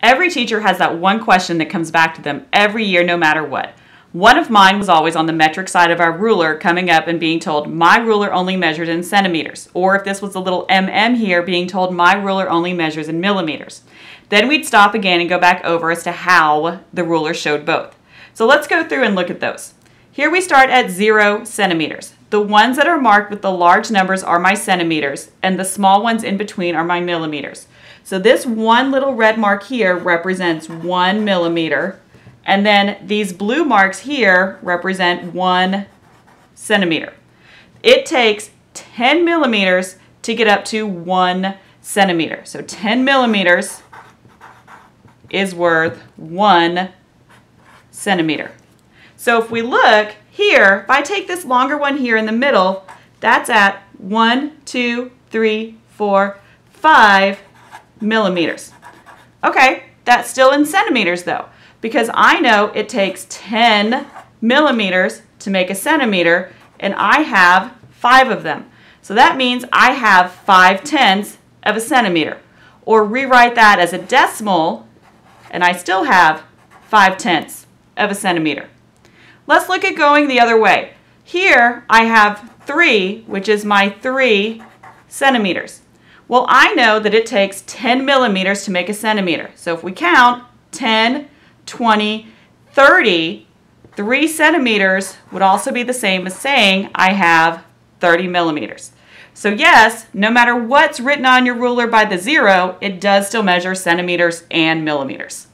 Every teacher has that one question that comes back to them every year, no matter what. One of mine was always on the metric side of our ruler, coming up and being told, my ruler only measures in centimeters. Or if this was a little mm here, being told, my ruler only measures in millimeters. Then we'd stop again and go back over as to how the ruler showed both. So let's go through and look at those. Here we start at zero centimeters. The ones that are marked with the large numbers are my centimeters, and the small ones in between are my millimeters. So this one little red mark here represents one millimeter, and then these blue marks here represent one centimeter. It takes 10 millimeters to get up to one centimeter. So 10 millimeters is worth one centimeter. So if we look here, if I take this longer one here in the middle, that's at one, two, three, four, five millimeters. Okay, that's still in centimeters though, because I know it takes 10 millimeters to make a centimeter, and I have five of them. So that means I have five tenths of a centimeter. Or rewrite that as a decimal, and I still have five tenths of a centimeter. Let's look at going the other way. Here I have 3, which is my 3 centimeters. Well, I know that it takes 10 millimeters to make a centimeter. So if we count 10, 20, 30, 3 centimeters would also be the same as saying I have 30 millimeters. So yes, no matter what's written on your ruler by the zero, it does still measure centimeters and millimeters.